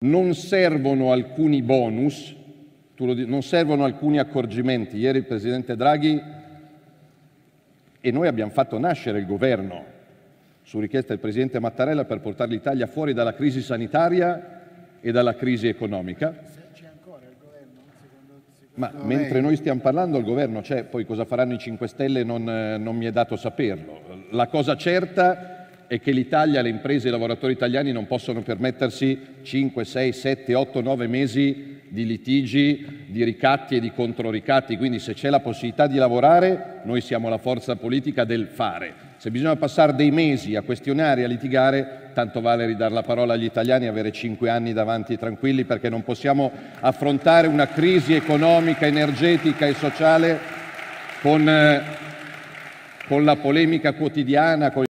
Non servono alcuni bonus, non servono alcuni accorgimenti. Ieri il Presidente Draghi e noi abbiamo fatto nascere il governo su richiesta del Presidente Mattarella per portare l'Italia fuori dalla crisi sanitaria e dalla crisi economica. Ma mentre noi stiamo parlando il governo c'è, poi cosa faranno i 5 Stelle non, non mi è dato saperlo. La cosa certa è che l'Italia, le imprese e i lavoratori italiani non possono permettersi 5, 6, 7, 8, 9 mesi di litigi, di ricatti e di controricatti, quindi se c'è la possibilità di lavorare noi siamo la forza politica del fare. Se bisogna passare dei mesi a questionare a litigare, tanto vale ridare la parola agli italiani e avere cinque anni davanti tranquilli perché non possiamo affrontare una crisi economica, energetica e sociale con, eh, con la polemica quotidiana.